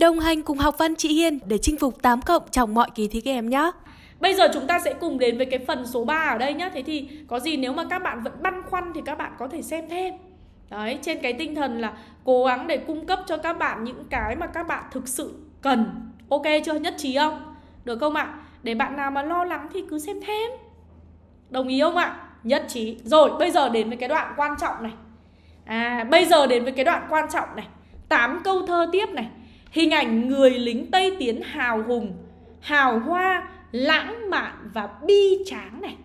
Đồng hành cùng học văn chị Hiên để chinh phục 8 cộng trong mọi kỳ thi các em nhé. Bây giờ chúng ta sẽ cùng đến với cái phần số 3 ở đây nhá Thế thì có gì nếu mà các bạn vẫn băn khoăn thì các bạn có thể xem thêm Đấy, trên cái tinh thần là cố gắng để cung cấp cho các bạn những cái mà các bạn thực sự cần Ok chưa? Nhất trí không? Được không ạ? Để bạn nào mà lo lắng thì cứ xem thêm Đồng ý không ạ? Nhất trí Rồi, bây giờ đến với cái đoạn quan trọng này À, bây giờ đến với cái đoạn quan trọng này 8 câu thơ tiếp này Hình ảnh người lính Tây Tiến hào hùng Hào hoa lãng mạn và bi tráng này.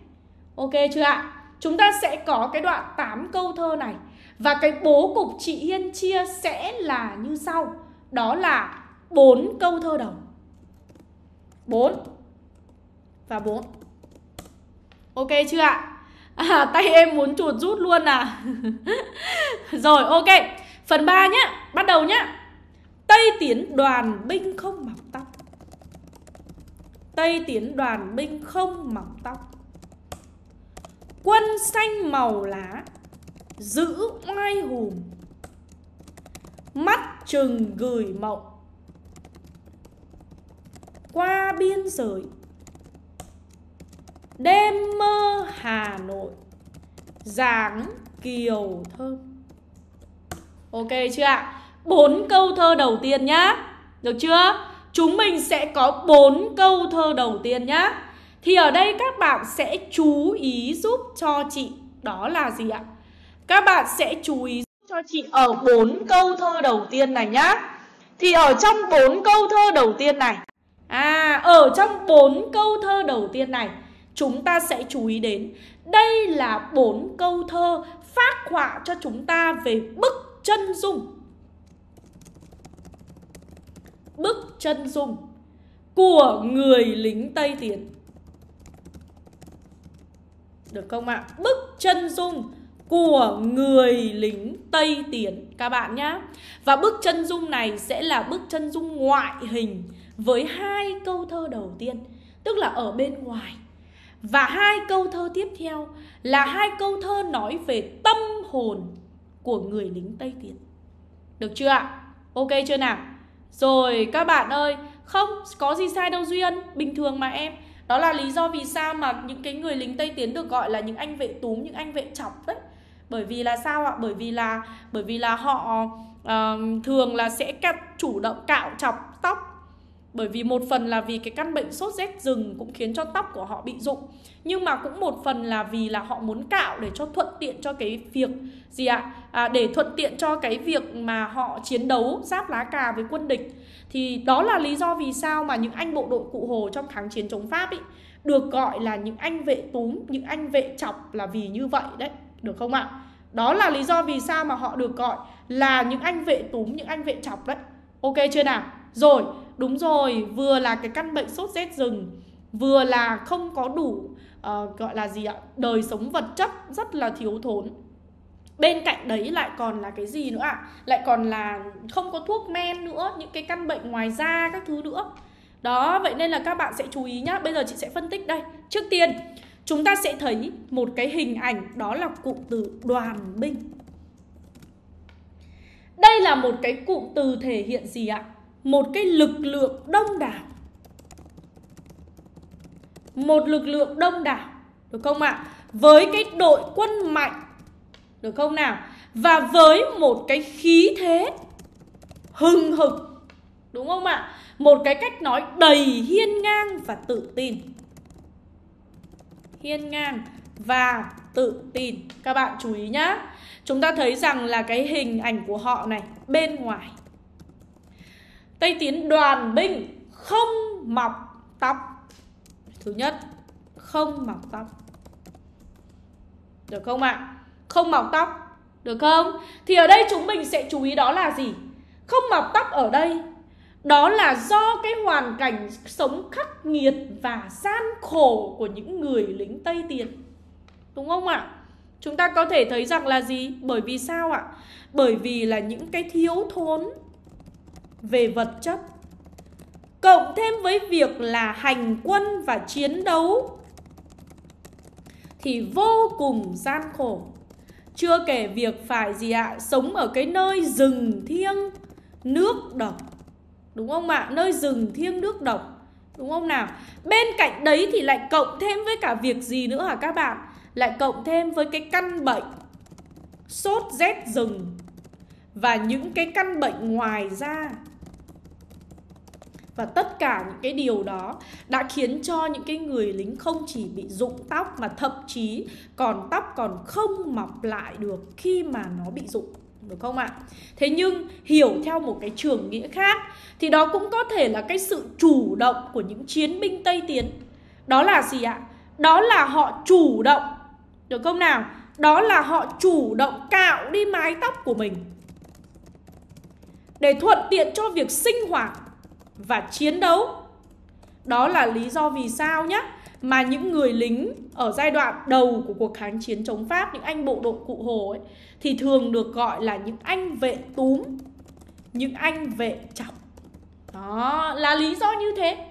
Ok chưa ạ? Chúng ta sẽ có cái đoạn 8 câu thơ này. Và cái bố cục chị Hiên chia sẽ là như sau. Đó là bốn câu thơ đầu. 4 Và 4 Ok chưa ạ? À, tay em muốn chuột rút luôn à? Rồi ok. Phần 3 nhá Bắt đầu nhá. Tây tiến đoàn binh không mọc tóc. Tây tiến đoàn binh không mọc tóc. Quân xanh màu lá, Giữ oai hùng. Mắt trừng gửi mộng. Qua biên giới. Đêm mơ Hà Nội, dáng kiều thơm. Ok chưa ạ? Bốn câu thơ đầu tiên nhá. Được chưa? Chúng mình sẽ có bốn câu thơ đầu tiên nhá. Thì ở đây các bạn sẽ chú ý giúp cho chị. Đó là gì ạ? Các bạn sẽ chú ý giúp cho chị ở bốn câu thơ đầu tiên này nhá. Thì ở trong bốn câu thơ đầu tiên này. À, ở trong bốn câu thơ đầu tiên này Chúng ta sẽ chú ý đến Đây là bốn câu thơ phát họa cho chúng ta về bức chân dung bức chân dung của người lính Tây Tiến. Được không ạ? Bức chân dung của người lính Tây Tiến các bạn nhá. Và bức chân dung này sẽ là bức chân dung ngoại hình với hai câu thơ đầu tiên, tức là ở bên ngoài. Và hai câu thơ tiếp theo là hai câu thơ nói về tâm hồn của người lính Tây Tiến. Được chưa ạ? Ok chưa nào? Rồi các bạn ơi Không có gì sai đâu Duyên Bình thường mà em Đó là lý do vì sao mà những cái người lính Tây Tiến được gọi là những anh vệ túm Những anh vệ chọc đấy bởi vì là sao ạ? Bởi vì là bởi vì là họ uh, thường là sẽ cắt chủ động cạo chọc tóc bởi vì một phần là vì cái căn bệnh sốt rét rừng cũng khiến cho tóc của họ bị rụng Nhưng mà cũng một phần là vì là họ muốn cạo để cho thuận tiện cho cái việc gì ạ? À, để thuận tiện cho cái việc mà họ chiến đấu giáp lá cà với quân địch Thì đó là lý do vì sao mà những anh bộ đội cụ Hồ trong kháng chiến chống Pháp ý Được gọi là những anh vệ túm, những anh vệ chọc là vì như vậy đấy Được không ạ? Đó là lý do vì sao mà họ được gọi là những anh vệ túm, những anh vệ chọc đấy Ok chưa nào? Rồi, đúng rồi, vừa là cái căn bệnh sốt rét rừng Vừa là không có đủ uh, gọi là gì ạ Đời sống vật chất rất là thiếu thốn. Bên cạnh đấy lại còn là cái gì nữa ạ? À? Lại còn là không có thuốc men nữa Những cái căn bệnh ngoài da các thứ nữa. Đó, vậy nên là các bạn sẽ chú ý nhá. Bây giờ chị sẽ phân tích đây. Trước tiên, chúng ta sẽ thấy một cái hình ảnh Đó là cụm từ đoàn binh. Đây là một cái cụm từ thể hiện gì ạ? Một cái lực lượng đông đảo. Một lực lượng đông đảo, được không ạ? Với cái đội quân mạnh, được không nào? Và với một cái khí thế hừng hực, đúng không ạ? Một cái cách nói đầy hiên ngang và tự tin. Hiên ngang và tự tin. Các bạn chú ý nhá. Chúng ta thấy rằng là cái hình ảnh của họ này, bên ngoài. Tây Tiến đoàn binh không mọc tóc Thứ nhất, Không mọc tóc Được không ạ? À? Không mọc tóc, Được không? Thì ở đây chúng mình sẽ chú ý đó là gì? Không mọc tóc ở đây, Đó là do cái hoàn cảnh sống khắc nghiệt và gian khổ của những người lính Tây Tiến Đúng không ạ? Chúng ta có thể thấy rằng là gì? Bởi vì sao ạ? Bởi vì là những cái thiếu thốn về vật chất, cộng thêm với việc là hành quân và chiến đấu, thì vô cùng gian khổ chưa kể việc phải gì ạ sống ở cái nơi rừng thiêng nước độc Đúng không ạ? Nơi rừng thiêng nước độc Đúng không nào? Bên cạnh đấy thì lại cộng thêm với cả việc gì nữa hả các bạn? Lại cộng thêm với cái căn bệnh Sốt rét rừng Và những cái căn bệnh ngoài ra và tất cả những cái điều đó đã khiến cho những cái người lính không chỉ bị rụng tóc mà thậm chí còn tóc còn không mọc lại được khi mà nó bị rụng, được không ạ? Thế nhưng hiểu theo một cái trường nghĩa khác thì đó cũng có thể là cái sự chủ động của những chiến binh Tây Tiến. Đó là gì ạ? Đó là họ chủ động, được không nào? Đó là họ chủ động cạo đi mái tóc của mình để thuận tiện cho việc sinh hoạt và chiến đấu. Đó là lý do vì sao nhé mà những người lính ở giai đoạn đầu của cuộc kháng chiến chống Pháp, những anh bộ đội cụ Hồ ấy, thì thường được gọi là những anh vệ túm, những anh vệ chọc. Đó là lý do như thế.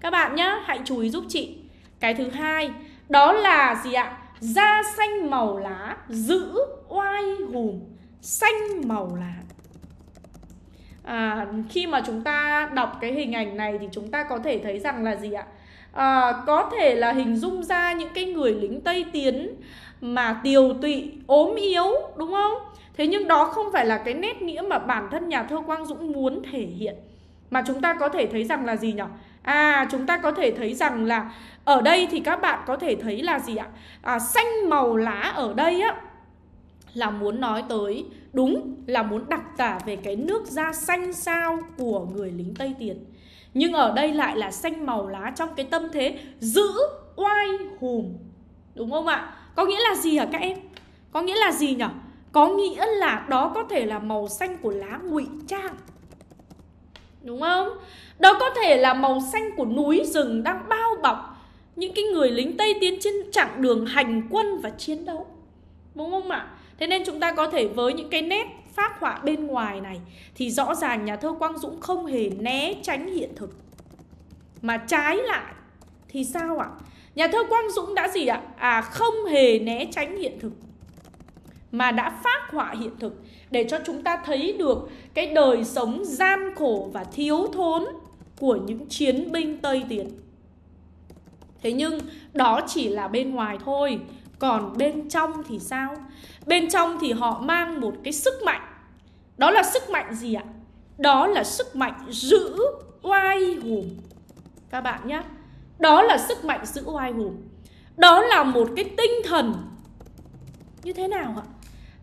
Các bạn nhá, hãy chú ý giúp chị. Cái thứ hai, đó là gì ạ? Da xanh màu lá, giữ oai hùm, xanh màu lá à, khi mà chúng ta đọc cái hình ảnh này thì chúng ta có thể thấy rằng là gì ạ? À, có thể là hình dung ra những cái người lính tây tiến mà tiều tụy ốm yếu đúng không? Thế nhưng đó không phải là cái nét nghĩa mà bản thân nhà thơ quang dũng muốn thể hiện. Mà chúng ta có thể thấy rằng là gì nhỉ? À chúng ta có thể thấy rằng là ở đây thì các bạn có thể thấy là gì ạ? À, xanh màu lá ở đây á là muốn nói tới đúng là muốn đặc tả về cái nước da xanh sao của người lính Tây Tiến. Nhưng ở đây lại là xanh màu lá trong cái tâm thế giữ oai hùm. Đúng không ạ? Có nghĩa là gì hả các em? Có nghĩa là gì nhỉ? Có nghĩa là đó có thể là màu xanh của lá ngụy trang. Đúng không? Đó có thể là màu xanh của núi rừng đang bao bọc những cái người lính Tây Tiến trên chặng đường hành quân và chiến đấu. Đúng không ạ? Thế nên chúng ta có thể với những cái nét phác họa bên ngoài này, thì rõ ràng nhà thơ Quang Dũng không hề né tránh hiện thực. Mà trái lại, thì sao ạ? Nhà thơ Quang Dũng đã gì ạ? À không hề né tránh hiện thực, mà đã phát họa hiện thực để cho chúng ta thấy được cái đời sống gian khổ và thiếu thốn của những chiến binh Tây Tiến. Thế nhưng, đó chỉ là bên ngoài thôi còn bên trong thì sao? Bên trong thì họ mang một cái sức mạnh Đó là sức mạnh gì ạ? Đó là sức mạnh giữ oai hùng Các bạn nhé Đó là sức mạnh giữ oai hùng Đó là một cái tinh thần Như thế nào ạ?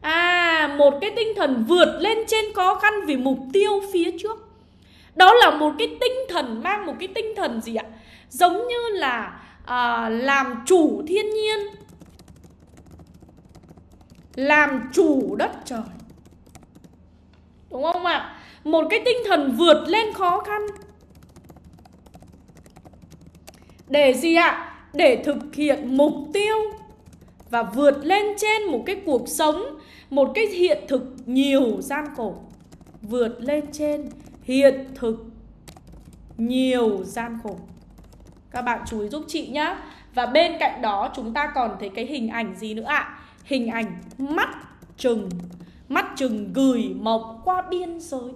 À, một cái tinh thần vượt lên trên khó khăn vì mục tiêu phía trước Đó là một cái tinh thần, mang một cái tinh thần gì ạ? Giống như là à, làm chủ thiên nhiên làm chủ đất trời. Đúng không ạ? Một cái tinh thần vượt lên khó khăn. Để gì ạ? Để thực hiện mục tiêu và vượt lên trên một cái cuộc sống, một cái hiện thực nhiều gian khổ. Vượt lên trên hiện thực nhiều gian khổ. Các bạn chú ý giúp chị nhá. Và bên cạnh đó, chúng ta còn thấy cái hình ảnh gì nữa ạ? Hình ảnh mắt chừng mắt chừng gửi mộng qua biên giới.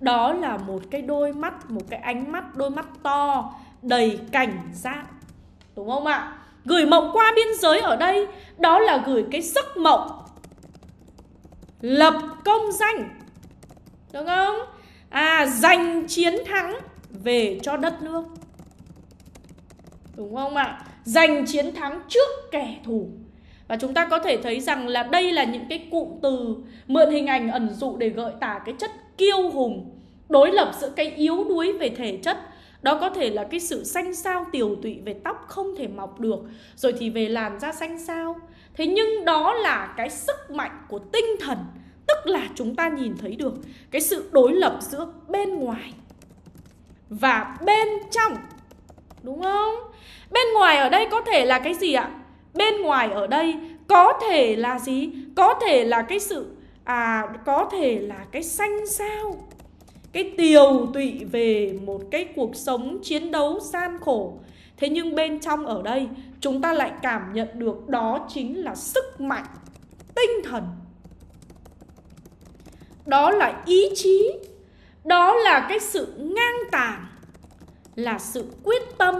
Đó là một cái đôi mắt, một cái ánh mắt, đôi mắt to, đầy cảnh giác. Đúng không ạ? Gửi mộng qua biên giới ở đây, đó là gửi cái giấc mộng lập công danh. Đúng không? À giành chiến thắng về cho đất nước. Đúng không ạ? Giành chiến thắng trước kẻ thù và chúng ta có thể thấy rằng là đây là những cái cụm từ, mượn hình ảnh ẩn dụ để gợi tả cái chất kiêu hùng, đối lập giữa cái yếu đuối về thể chất. Đó có thể là cái sự xanh sao tiều tụy về tóc không thể mọc được, rồi thì về làn da xanh sao thế nhưng đó là cái sức mạnh của tinh thần, tức là chúng ta nhìn thấy được cái sự đối lập giữa bên ngoài và bên trong. Đúng không? Bên ngoài ở đây có thể là cái gì ạ? Bên ngoài ở đây có thể là gì? Có thể là cái sự à có thể là cái xanh sao cái tiều tụy về một cái cuộc sống chiến đấu gian khổ. Thế nhưng bên trong ở đây, chúng ta lại cảm nhận được đó chính là sức mạnh, tinh thần. Đó là ý chí, đó là cái sự ngang tàng, là sự quyết tâm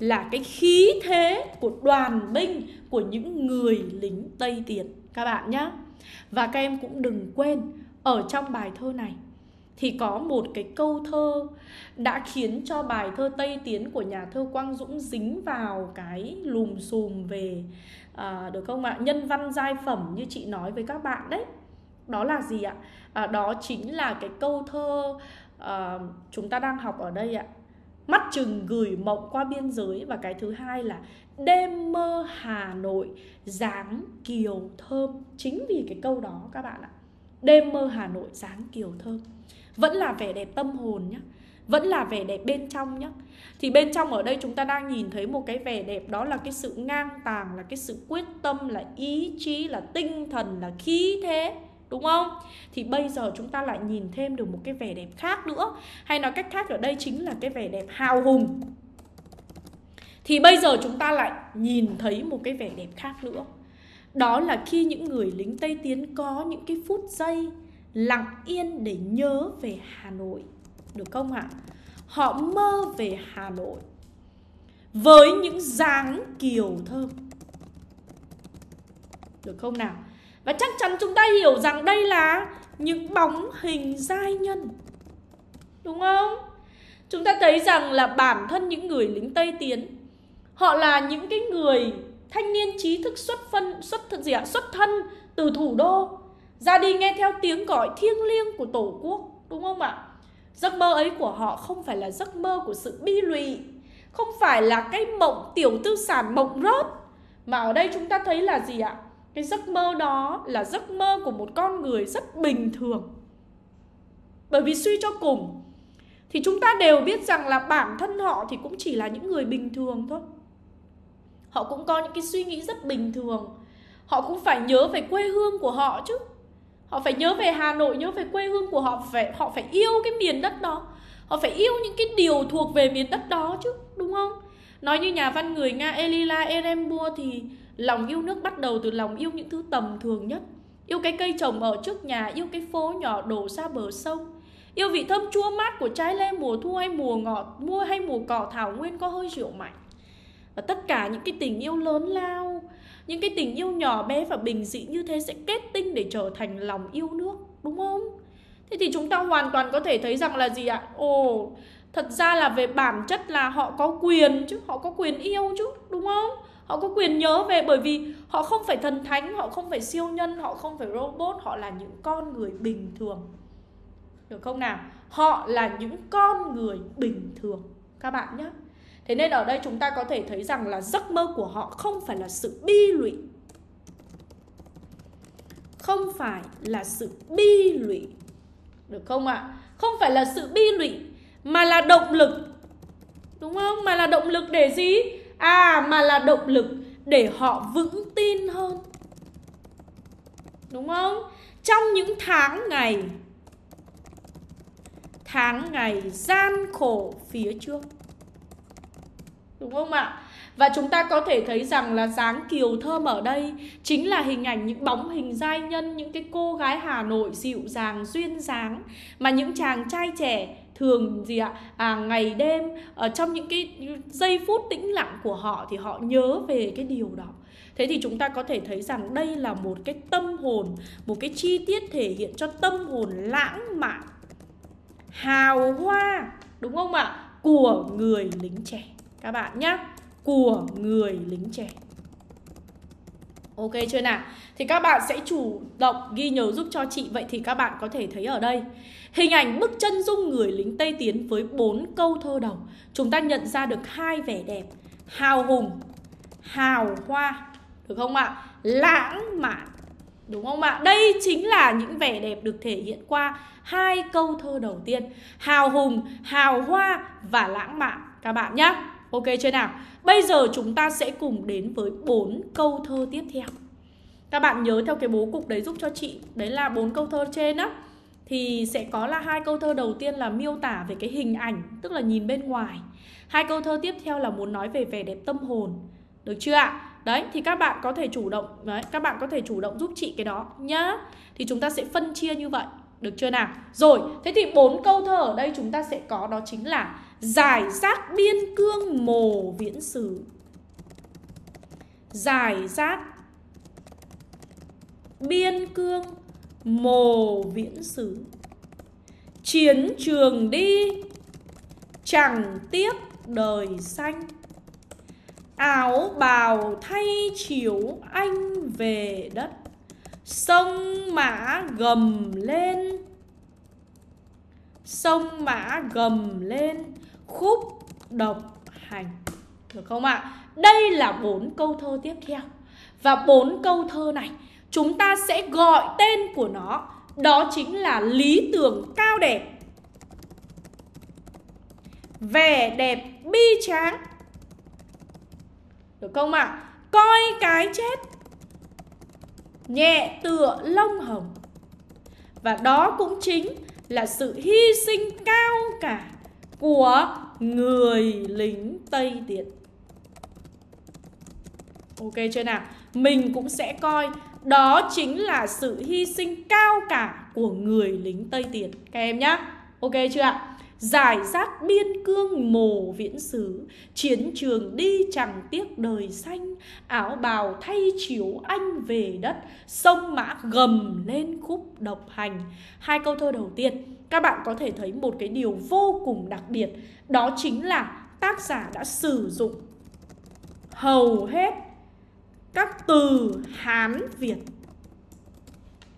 là cái khí thế của đoàn binh của những người lính Tây Tiến các bạn nhé. Và các em cũng đừng quên ở trong bài thơ này thì có một cái câu thơ đã khiến cho bài thơ Tây Tiến của nhà thơ Quang Dũng dính vào cái lùm xùm về à, được không ạ? Nhân văn giai phẩm như chị nói với các bạn đấy. Đó là gì ạ? À, đó chính là cái câu thơ à, chúng ta đang học ở đây ạ. Mắt chừng gửi mộng qua biên giới và cái thứ hai là đêm mơ Hà Nội, dáng kiều thơm. Chính vì cái câu đó các bạn ạ. Đêm mơ Hà Nội, dáng kiều thơm. Vẫn là vẻ đẹp tâm hồn nhé vẫn là vẻ đẹp bên trong nhé thì bên trong ở đây chúng ta đang nhìn thấy một cái vẻ đẹp đó là cái sự ngang tàng, là cái sự quyết tâm, là ý chí, là tinh thần, là khí thế đúng không thì bây giờ chúng ta lại nhìn thêm được một cái vẻ đẹp khác nữa hay nói cách khác ở đây chính là cái vẻ đẹp hào hùng thì bây giờ chúng ta lại nhìn thấy một cái vẻ đẹp khác nữa đó là khi những người lính tây tiến có những cái phút giây lặng yên để nhớ về hà nội được không ạ? Họ mơ về Hà Nội với những dáng kiều thơm. Được không nào? Và chắc chắn chúng ta hiểu rằng đây là những bóng hình giai nhân. Đúng không? Chúng ta thấy rằng là bản thân những người lính Tây Tiến họ là những cái người thanh niên trí thức xuất phân xuất thân gì ạ? Xuất thân từ thủ đô ra đi nghe theo tiếng gọi thiêng liêng của Tổ quốc, đúng không ạ? Giấc mơ ấy của họ không phải là giấc mơ của sự bi lụy Không phải là cái mộng tiểu tư sản mộng rớt Mà ở đây chúng ta thấy là gì ạ? Cái giấc mơ đó là giấc mơ của một con người rất bình thường. Bởi vì suy cho cùng, Thì chúng ta đều biết rằng là bản thân họ thì cũng chỉ là những người bình thường thôi. Họ cũng có những cái suy nghĩ rất bình thường. Họ cũng phải nhớ về quê hương của họ chứ. Họ phải nhớ về Hà Nội, nhớ về quê hương của họ phải họ phải yêu cái miền đất đó. Họ phải yêu những cái điều thuộc về miền đất đó chứ, đúng không? Nói như nhà văn người Nga Elila Erembua thì lòng yêu nước bắt đầu từ lòng yêu những thứ tầm thường nhất. Yêu cái cây trồng ở trước nhà, yêu cái phố nhỏ đổ xa bờ sông. Yêu vị thơm chua mát của trái lê mùa thu hay mùa ngọt mua hay mùa cỏ thảo nguyên có hơi rượu mạnh và tất cả những cái tình yêu lớn lao, những cái tình yêu nhỏ bé và bình dị như thế sẽ kết tinh để trở thành lòng yêu nước, đúng không? Thế thì chúng ta hoàn toàn có thể thấy rằng là gì ạ? Ồ, thật ra là về bản chất là họ có quyền chứ, họ có quyền yêu chứ, đúng không? Họ có quyền nhớ về bởi vì họ không phải thần thánh, họ không phải siêu nhân, họ không phải robot, họ là những con người bình thường được không nào họ là những con người bình thường, các bạn nhé Thế nên ở đây chúng ta có thể thấy rằng là giấc mơ của họ không phải là sự bi lụy Không phải là sự bi lụy Được không ạ? À? Không phải là sự bi lụy, Mà là động lực Đúng không? Mà là động lực để gì? À mà là động lực để họ vững tin hơn Đúng không? Trong những tháng ngày Tháng ngày gian khổ phía trước Đúng không ạ? Và chúng ta có thể thấy rằng là dáng kiều thơm ở đây chính là hình ảnh những bóng hình giai nhân, những cái cô gái Hà Nội dịu dàng, duyên dáng mà những chàng trai trẻ thường gì ạ? À, ngày đêm ở trong những cái giây phút tĩnh lặng của họ thì họ nhớ về cái điều đó. Thế thì chúng ta có thể thấy rằng đây là một cái tâm hồn một cái chi tiết thể hiện cho tâm hồn lãng mạn hào hoa đúng không ạ? Của người lính trẻ. Các bạn nhé của người lính trẻ. Ok chưa nào? Thì các bạn sẽ chủ động ghi nhớ giúp cho chị. Vậy thì các bạn có thể thấy ở đây Hình ảnh bức chân dung người lính Tây Tiến với bốn câu thơ đầu Chúng ta nhận ra được hai vẻ đẹp Hào hùng, hào hoa Được không ạ? Lãng mạn Đúng không ạ? Đây chính là những vẻ đẹp được thể hiện qua hai câu thơ đầu tiên Hào hùng, hào hoa và lãng mạn Các bạn nhé Ok chưa nào? Bây giờ chúng ta sẽ cùng đến với bốn câu thơ tiếp theo. Các bạn nhớ theo cái bố cục đấy giúp cho chị. Đấy là bốn câu thơ trên á. Thì sẽ có là hai câu thơ đầu tiên là miêu tả về cái hình ảnh, tức là nhìn bên ngoài. Hai câu thơ tiếp theo là muốn nói về vẻ đẹp tâm hồn. Được chưa ạ? Đấy, thì các bạn có thể chủ động đấy, các bạn có thể chủ động giúp chị cái đó nhá. Thì chúng ta sẽ phân chia như vậy. Được chưa nào? Rồi, thế thì bốn câu thơ ở đây chúng ta sẽ có đó chính là Giải rác biên cương mồ viễn sử Giải rác biên cương mồ viễn xứ Chiến trường đi, chẳng tiếc đời xanh Áo bào thay chiếu anh về đất, Sông mã gầm lên Sông mã gầm lên, Khúc độc hành Được không ạ? À? Đây là bốn câu thơ tiếp theo Và bốn câu thơ này Chúng ta sẽ gọi tên của nó Đó chính là lý tưởng cao đẹp Vẻ đẹp bi tráng Được không ạ? À? Coi cái chết Nhẹ tựa lông hồng Và đó cũng chính là sự hy sinh cao cả Của người lính Tây tiện Ok chưa nào? Mình cũng sẽ coi đó chính là sự hy sinh cao cả của người lính Tây Tiến Các em nhá, Ok chưa ạ? Giải rác biên cương mồ viễn xứ Chiến trường đi chẳng tiếc đời xanh Áo bào thay chiếu anh về đất Sông mã gầm lên khúc độc hành. Hai câu thơ đầu tiên Các bạn có thể thấy một cái điều vô cùng đặc biệt Đó chính là tác giả đã sử dụng Hầu hết các từ Hán Việt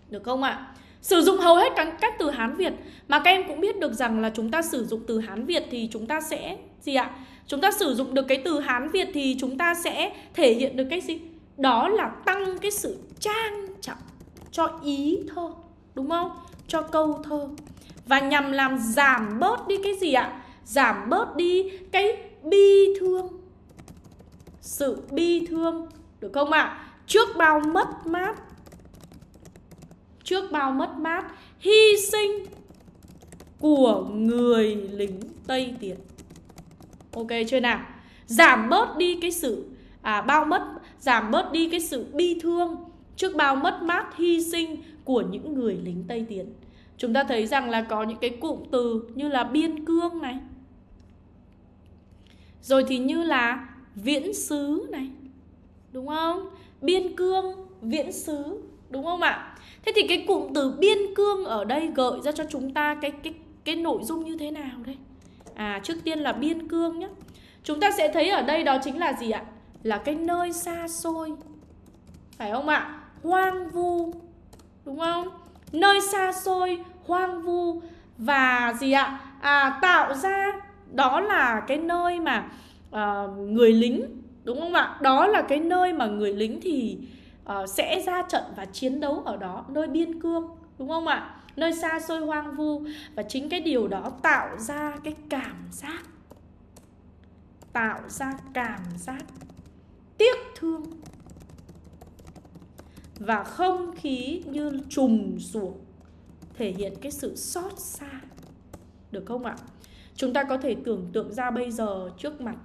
Được không ạ? Sử dụng hầu hết các, các từ Hán Việt Mà các em cũng biết được rằng là chúng ta sử dụng từ Hán Việt thì chúng ta sẽ gì ạ? Chúng ta sử dụng được cái từ Hán Việt thì chúng ta sẽ thể hiện được cái gì? Đó là tăng cái sự trang trọng cho ý thơ Đúng không? Cho câu thơ Và nhằm làm giảm bớt đi cái gì ạ? Giảm bớt đi cái bi thương Sự bi thương được không ạ? Trước bao mất mát trước bao mất mát, hy sinh của người lính Tây Tiến. Ok chưa nào? Giảm bớt đi cái sự à, bao mất, giảm bớt đi cái sự bi thương trước bao mất mát hy sinh của những người lính Tây Tiến. Chúng ta thấy rằng là có những cái cụm từ như là biên cương này. Rồi thì như là viễn xứ này. Đúng không? Biên cương, viễn xứ, đúng không ạ? Thế thì cái cụm từ biên cương ở đây gợi ra cho chúng ta cái cái cái nội dung như thế nào đây? À trước tiên là biên cương nhé. Chúng ta sẽ thấy ở đây đó chính là gì ạ? Là cái nơi xa xôi. Phải không ạ? Hoang vu. Đúng không? Nơi xa xôi, hoang vu và gì ạ? À tạo ra đó là cái nơi mà uh, người lính đúng không ạ? Đó là cái nơi mà người lính thì uh, sẽ ra trận và chiến đấu ở đó nơi biên cương đúng không ạ? Nơi xa xôi hoang vu. Và chính cái điều đó tạo ra cái cảm giác tạo ra cảm giác tiếc thương. Và không khí như trùng xuống thể hiện cái sự xót xa được không ạ? Chúng ta có thể tưởng tượng ra bây giờ trước mặt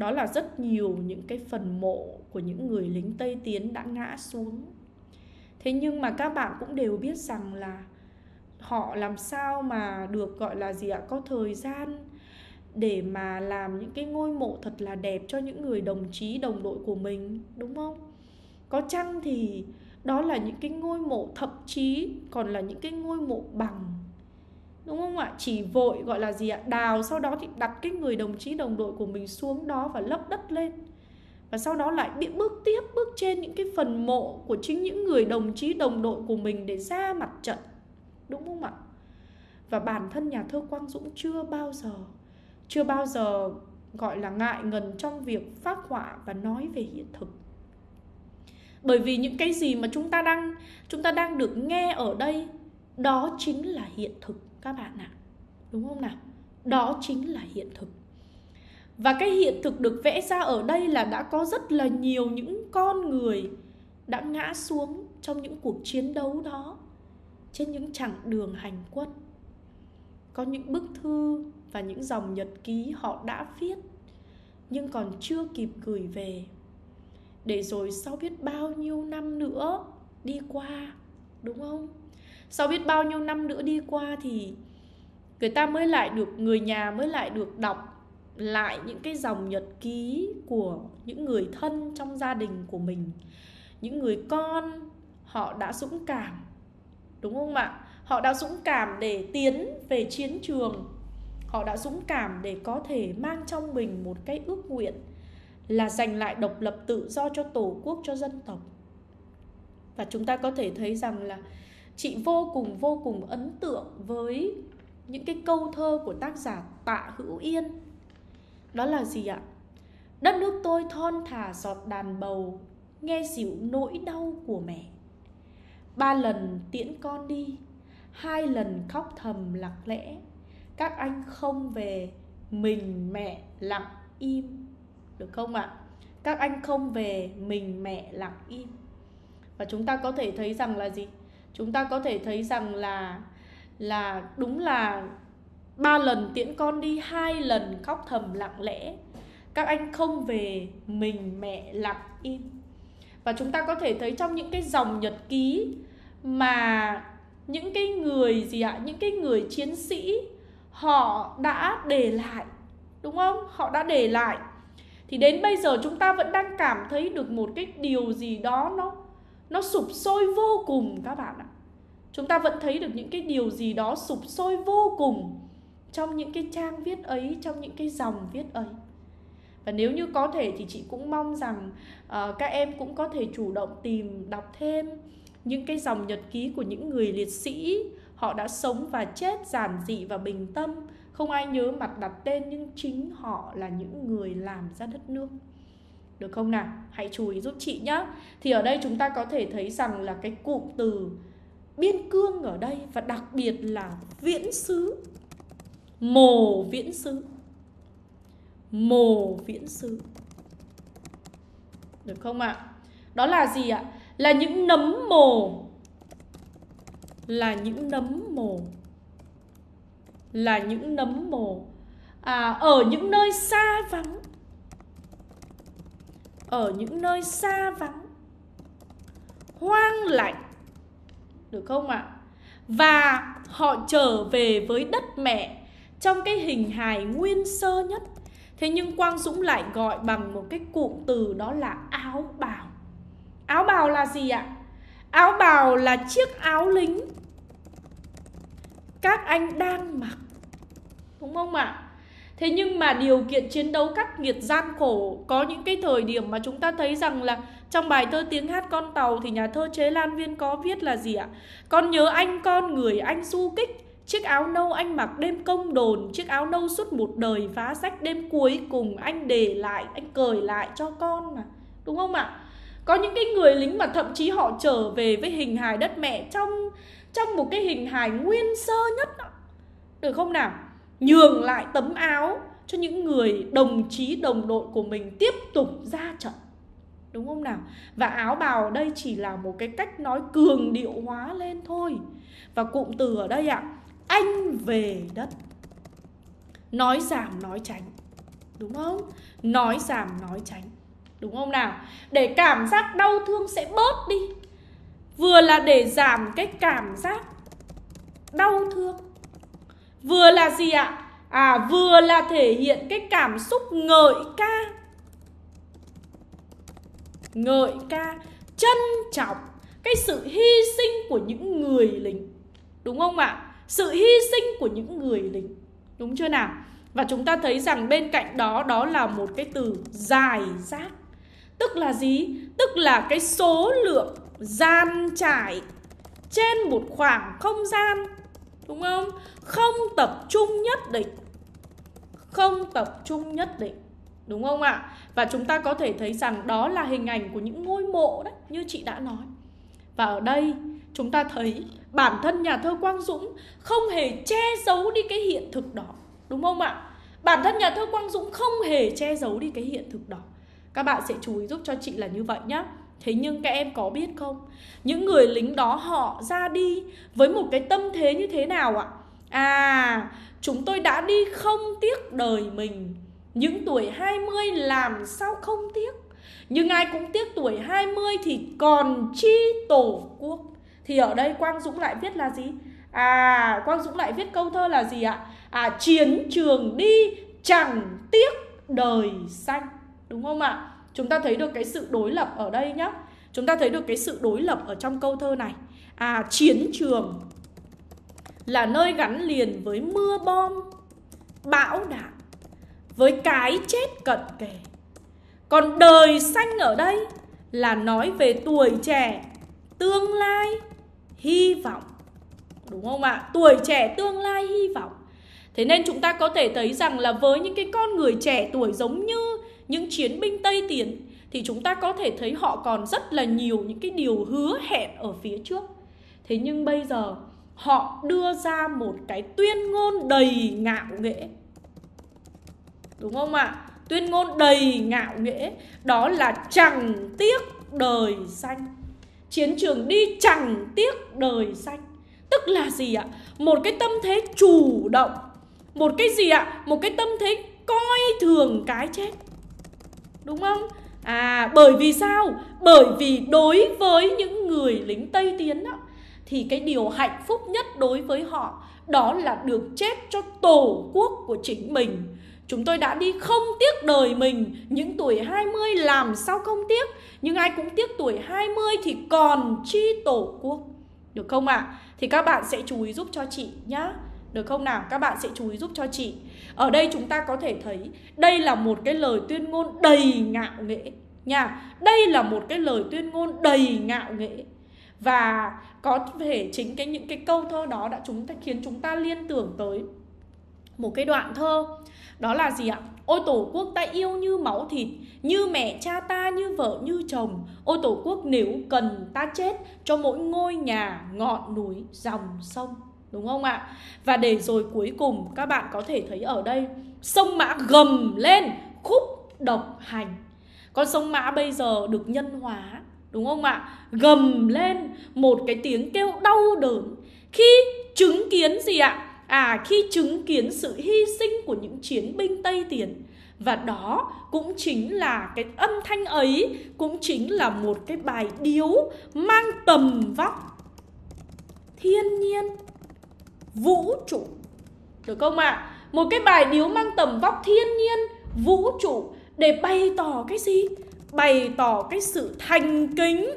đó là rất nhiều những cái phần mộ của những người lính Tây Tiến đã ngã xuống. Thế nhưng mà các bạn cũng đều biết rằng là họ làm sao mà được, gọi là gì ạ, có thời gian để mà làm những cái ngôi mộ thật là đẹp cho những người đồng chí, đồng đội của mình, đúng không có chăng thì đó là những cái ngôi mộ thậm chí còn là những cái ngôi mộ bằng đúng không ạ? Chỉ vội, gọi là gì ạ? Đào, sau đó thì đặt cái người đồng chí, đồng đội của mình xuống đó và lấp đất lên. Và sau đó lại bị bước tiếp, bước trên những cái phần mộ của chính những người đồng chí, đồng đội của mình để ra mặt trận. Đúng không ạ? Và bản thân nhà thơ Quang Dũng chưa bao giờ, chưa bao giờ, gọi là, ngại ngần trong việc phát họa và nói về hiện thực. Bởi vì những cái gì mà chúng ta đang, chúng ta đang được nghe ở đây, đó chính là hiện thực các bạn ạ. Đúng không nào? Đó chính là hiện thực. Và cái hiện thực được vẽ ra ở đây là đã có rất là nhiều những con người đã ngã xuống trong những cuộc chiến đấu đó, trên những chặng đường hành quân. Có những bức thư và những dòng nhật ký họ đã viết, nhưng còn chưa kịp gửi về. Để rồi sau biết bao nhiêu năm nữa đi qua, đúng không? Sau biết bao nhiêu năm nữa đi qua thì người ta mới lại được, người nhà mới lại được đọc lại những cái dòng nhật ký của những người thân trong gia đình của mình. Những người con, họ đã dũng cảm, đúng không ạ? Họ đã dũng cảm để tiến về chiến trường. Họ đã dũng cảm để có thể mang trong mình một cái ước nguyện là giành lại độc lập tự do cho tổ quốc, cho dân tộc. Và chúng ta có thể thấy rằng là chị vô cùng vô cùng ấn tượng với những cái câu thơ của tác giả Tạ Hữu Yên. Đó là gì ạ? Đất nước tôi thon thả giọt đàn bầu, nghe dịu nỗi đau của mẹ. Ba lần tiễn con đi, hai lần khóc thầm lặng lẽ. Các anh không về, mình mẹ lặng im. Được không ạ? Các anh không về, mình mẹ lặng im. Và chúng ta có thể thấy rằng là gì? Chúng ta có thể thấy rằng là là đúng là ba lần tiễn con đi, hai lần khóc thầm lặng lẽ. Các anh không về mình mẹ lặng im. Và chúng ta có thể thấy trong những cái dòng nhật ký mà những cái người gì ạ, những cái người chiến sĩ, họ đã để lại, đúng không? Họ đã để lại. Thì đến bây giờ chúng ta vẫn đang cảm thấy được một cái điều gì đó nó nó sụp sôi vô cùng các bạn ạ. Chúng ta vẫn thấy được những cái điều gì đó sụp sôi vô cùng trong những cái trang viết ấy trong những cái dòng viết ấy. Và nếu như có thể thì chị cũng mong rằng uh, các em cũng có thể chủ động tìm đọc thêm những cái dòng nhật ký của những người liệt sĩ. Họ đã sống và chết giản dị và bình tâm. Không ai nhớ mặt đặt tên nhưng chính họ là những người làm ra đất nước được không nào? Hãy chú ý giúp chị nhé thì ở đây chúng ta có thể thấy rằng là cái cụm từ biên cương ở đây và đặc biệt là viễn xứ. Mồ viễn xứ. Mồ viễn xứ. Được không ạ? Đó là gì ạ? Là những nấm mồ. Là những nấm mồ. Là những nấm mồ. À, ở những nơi xa vắng ở những nơi xa vắng. Hoang lạnh được không ạ? Và họ trở về với đất mẹ trong cái hình hài nguyên sơ nhất. Thế nhưng quang dũng lại gọi bằng một cái cụm từ đó là áo bào. Áo bào là gì ạ? Áo bào là chiếc áo lính. Các anh đang mặc. Đúng không ạ? Thế nhưng mà điều kiện chiến đấu khắc nghiệt gian khổ, có những cái thời điểm mà chúng ta thấy rằng là trong bài thơ tiếng hát con tàu thì nhà thơ chế lan viên có viết là gì ạ con nhớ anh con người anh du kích, Chiếc áo nâu anh mặc đêm công đồn, Chiếc áo nâu suốt một đời phá sách đêm cuối cùng anh để lại, Anh cởi lại cho con mà Đúng không ạ? Có những cái người lính mà thậm chí họ trở về với hình hài đất mẹ Trong trong một cái hình hài nguyên sơ nhất đó. Được không nào? Nhường lại tấm áo cho những người đồng chí đồng đội của mình tiếp tục ra trận. Đúng không nào? Và áo bào ở đây chỉ là một cái cách nói cường điệu hóa lên thôi. Và cụm từ ở đây ạ, anh về đất. Nói giảm, nói tránh. Đúng không? Nói giảm, nói tránh. Đúng không nào? Để cảm giác đau thương sẽ bớt đi. Vừa là để giảm cái cảm giác đau thương vừa là gì ạ? À vừa là thể hiện cái cảm xúc ngợi ca. Ngợi ca, trân trọng cái sự hy sinh của những người lính. Đúng không ạ? Sự hy sinh của những người lính. Đúng chưa nào? Và chúng ta thấy rằng bên cạnh đó đó là một cái từ dài rác. Tức là gì? Tức là cái số lượng gian trải trên một khoảng không gian đúng không? Không tập trung nhất định. Không tập trung nhất định. Đúng không ạ? Và chúng ta có thể thấy rằng đó là hình ảnh của những ngôi mộ đấy, như chị đã nói. Và ở đây, chúng ta thấy bản thân nhà thơ Quang Dũng không hề che giấu đi cái hiện thực đó. Đúng không ạ? Bản thân nhà thơ Quang Dũng không hề che giấu đi cái hiện thực đó. Các bạn sẽ chú ý giúp cho chị là như vậy nhé Thế nhưng các em có biết không Những người lính đó họ ra đi Với một cái tâm thế như thế nào ạ À Chúng tôi đã đi không tiếc đời mình Những tuổi 20 làm sao không tiếc Nhưng ai cũng tiếc tuổi 20 thì còn chi tổ quốc Thì ở đây Quang Dũng lại viết là gì? À, Quang Dũng lại viết câu thơ là gì ạ? À, chiến trường đi chẳng tiếc đời xanh Đúng không ạ? Chúng ta thấy được cái sự đối lập ở đây nhá. Chúng ta thấy được cái sự đối lập ở trong câu thơ này. À, chiến trường là nơi gắn liền với mưa bom, bão đạn Với cái chết cận kề. Còn đời xanh ở đây là nói về tuổi trẻ, tương lai, hy vọng. Đúng không ạ? Tuổi trẻ, tương lai, hy vọng. Thế nên chúng ta có thể thấy rằng là với những cái con người trẻ tuổi giống như những chiến binh Tây Tiến, Thì chúng ta có thể thấy họ còn rất là nhiều những cái điều hứa hẹn ở phía trước Thế nhưng bây giờ, họ đưa ra một cái tuyên ngôn đầy ngạo nghễ Đúng không ạ? Tuyên ngôn đầy ngạo nghễ, Đó là chẳng tiếc đời xanh Chiến trường đi chẳng tiếc đời xanh Tức là gì ạ? Một cái tâm thế chủ động, Một cái gì ạ? Một cái tâm thế coi thường cái chết Đúng không? À bởi vì sao? Bởi vì đối với những người lính Tây Tiến đó, Thì cái điều hạnh phúc nhất đối với họ Đó là được chết cho tổ quốc của chính mình Chúng tôi đã đi không tiếc đời mình Những tuổi 20 làm sao không tiếc Nhưng ai cũng tiếc tuổi 20 thì còn chi tổ quốc Được không ạ? À? Thì các bạn sẽ chú ý giúp cho chị nhá được không nào? Các bạn sẽ chú ý giúp cho chị. Ở đây chúng ta có thể thấy, Đây là một cái lời tuyên ngôn đầy ngạo nghễ. Nha, Đây là một cái lời tuyên ngôn đầy ngạo nghễ. Và có thể chính cái những cái câu thơ đó đã chúng ta, khiến chúng ta liên tưởng tới một cái đoạn thơ. Đó là gì ạ? Ôi tổ quốc ta yêu như máu thịt, như mẹ cha ta, như vợ, như chồng. Ôi tổ quốc nếu cần ta chết cho mỗi ngôi nhà, ngọn núi, dòng sông đúng không ạ? Và để rồi cuối cùng các bạn có thể thấy ở đây, sông mã gầm lên, khúc độc hành. Con sông mã bây giờ được nhân hóa, đúng không ạ? Gầm lên một cái tiếng kêu đau đớn. Khi chứng kiến gì ạ? À khi chứng kiến sự hy sinh của những chiến binh Tây Tiến Và đó cũng chính là cái âm thanh ấy, Cũng chính là một cái bài điếu mang tầm vóc Thiên nhiên. Vũ trụ Được không ạ? À? Một cái bài điếu mang tầm vóc thiên nhiên Vũ trụ Để bày tỏ cái gì? Bày tỏ cái sự thành kính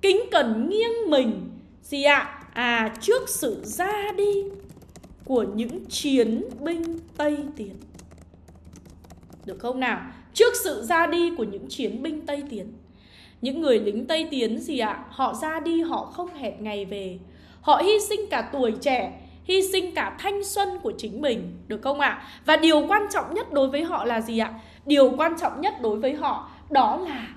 Kính cần nghiêng mình Gì ạ? À? à trước sự ra đi của những chiến binh Tây Tiến. Được không nào? Trước sự ra đi của những chiến binh Tây Tiến. Những người lính Tây Tiến gì ạ? À? Họ ra đi họ không hẹn ngày về. Họ hy sinh cả tuổi trẻ, hy sinh cả thanh xuân của chính mình, được không ạ? À? Và điều quan trọng nhất đối với họ là gì ạ? Điều quan trọng nhất đối với họ đó là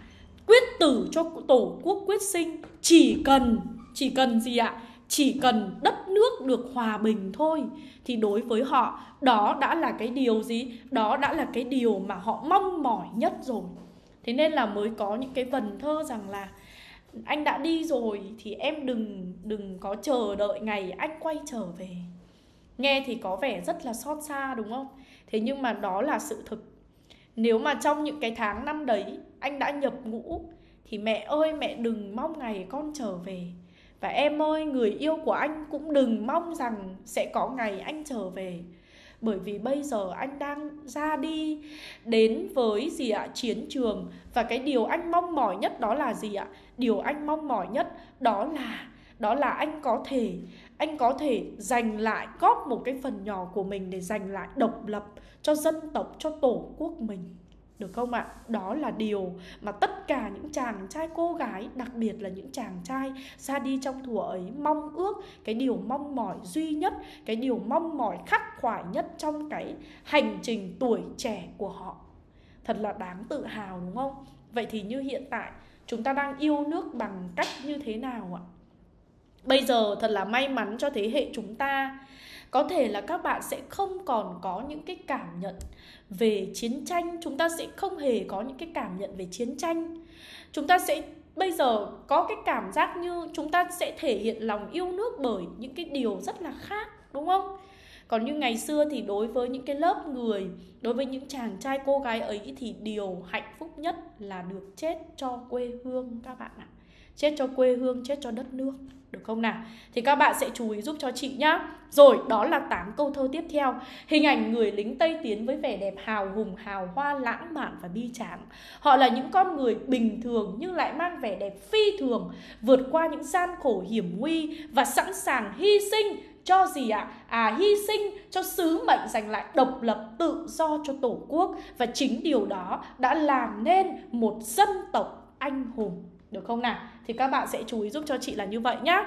quyết tử cho tổ quốc quyết sinh. Chỉ cần, chỉ cần gì ạ? chỉ cần đất nước được hòa bình thôi thì đối với họ đó đã là cái điều gì đó đã là cái điều mà họ mong mỏi nhất rồi thế nên là mới có những cái vần thơ rằng là anh đã đi rồi thì em đừng đừng có chờ đợi ngày anh quay trở về. Nghe thì có vẻ rất là xót xa đúng không? Thế nhưng mà đó là sự thực. Nếu mà trong những cái tháng năm đấy anh đã nhập ngũ thì mẹ ơi mẹ đừng mong ngày con trở về. Và em ơi, người yêu của anh cũng đừng mong rằng sẽ có ngày anh trở về. Bởi vì bây giờ anh đang ra đi đến với gì ạ? Chiến trường và cái điều anh mong mỏi nhất đó là gì ạ? Điều anh mong mỏi nhất đó là đó là anh có thể, anh có thể giành lại, góp một cái phần nhỏ của mình để giành lại độc lập cho dân tộc, cho tổ quốc mình được không ạ? Đó là điều mà tất cả những chàng trai cô gái, đặc biệt là những chàng trai ra đi trong thủa ấy mong ước cái điều mong mỏi duy nhất, cái điều mong mỏi khắc khoải nhất trong cái hành trình tuổi trẻ của họ. Thật là đáng tự hào đúng không? Vậy thì như hiện tại chúng ta đang yêu nước bằng cách như thế nào ạ? Bây giờ thật là may mắn cho thế hệ chúng ta có thể là các bạn sẽ không còn có những cái cảm nhận về chiến tranh, chúng ta sẽ không hề có những cái cảm nhận về chiến tranh. Chúng ta sẽ, bây giờ có cái cảm giác như chúng ta sẽ thể hiện lòng yêu nước bởi những cái điều rất là khác, đúng không? Còn như ngày xưa thì đối với những cái lớp người, đối với những chàng trai, cô gái ấy thì điều hạnh phúc nhất là được chết cho quê hương các bạn ạ chết cho quê hương, chết cho đất nước. Được không nào? Thì các bạn sẽ chú ý giúp cho chị nhá. Rồi, đó là 8 câu thơ tiếp theo. Hình ảnh người lính Tây Tiến với vẻ đẹp hào hùng, hào hoa, lãng mạn và bi tráng. Họ là những con người bình thường nhưng lại mang vẻ đẹp phi thường, vượt qua những gian khổ hiểm nguy và sẵn sàng hy sinh cho gì ạ? À? à hy sinh cho sứ mệnh giành lại độc lập tự do cho Tổ quốc và chính điều đó đã làm nên một dân tộc anh hùng. Được không nào? Thì các bạn sẽ chú ý giúp cho chị là như vậy nhá.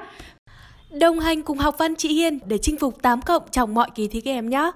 Đồng hành cùng học văn chị Hiên để chinh phục 8 cộng trong mọi kỳ thi các em nhé.